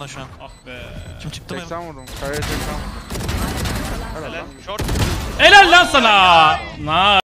bana şu an. Ah be. Kim çıktı mı? 80 vurdum. Kayaya 80 vurdum. Helal Helal. lan. Short. Helal lan sana. Nice.